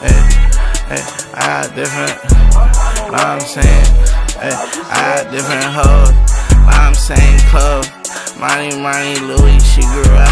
Hey, hey, I got different, know what I'm saying? Hey, I got different hoes, I'm saying club. Money, money, Louis, she grew up